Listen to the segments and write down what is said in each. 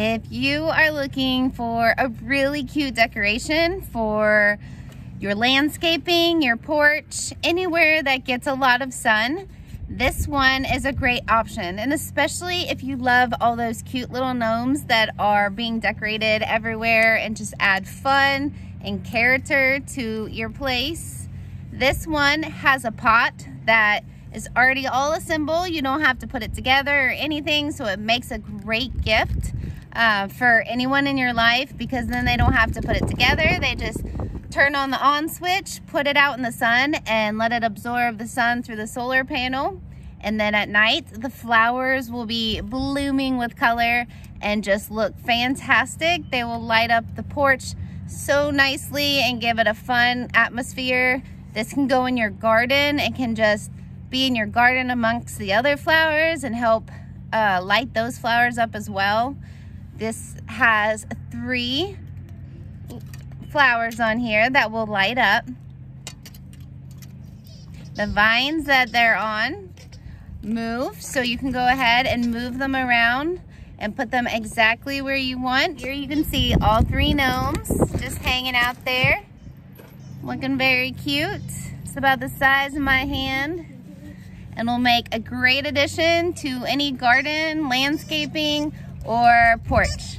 If you are looking for a really cute decoration for your landscaping, your porch, anywhere that gets a lot of sun, this one is a great option. And especially if you love all those cute little gnomes that are being decorated everywhere and just add fun and character to your place. This one has a pot that is already all assembled. You don't have to put it together or anything, so it makes a great gift uh, for anyone in your life because then they don't have to put it together. They just turn on the on switch, put it out in the sun and let it absorb the sun through the solar panel. And then at night, the flowers will be blooming with color and just look fantastic. They will light up the porch so nicely and give it a fun atmosphere. This can go in your garden. It can just be in your garden amongst the other flowers and help uh, light those flowers up as well. This has three flowers on here that will light up. The vines that they're on move, so you can go ahead and move them around and put them exactly where you want. Here you can see all three gnomes just hanging out there. Looking very cute. It's about the size of my hand and will make a great addition to any garden, landscaping, or porch.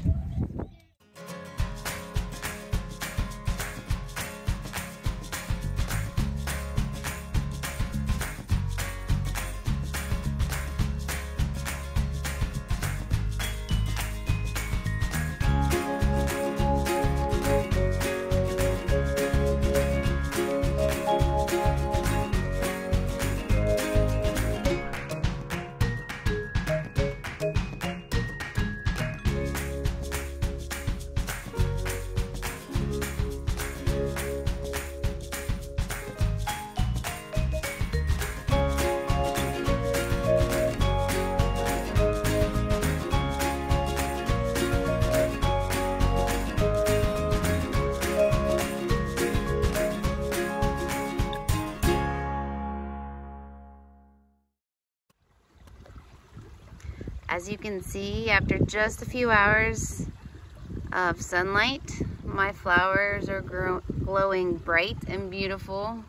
As you can see, after just a few hours of sunlight, my flowers are glowing bright and beautiful.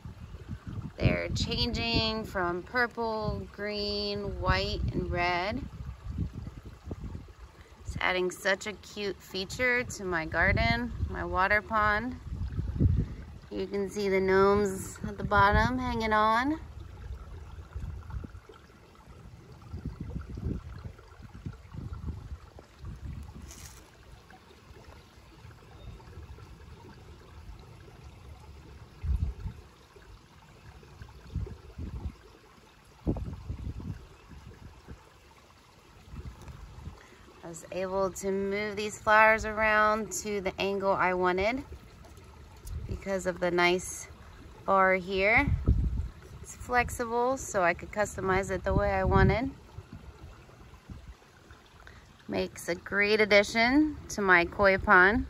They're changing from purple, green, white, and red. It's adding such a cute feature to my garden, my water pond. You can see the gnomes at the bottom hanging on. Was able to move these flowers around to the angle I wanted because of the nice bar here. It's flexible so I could customize it the way I wanted. Makes a great addition to my koi pond.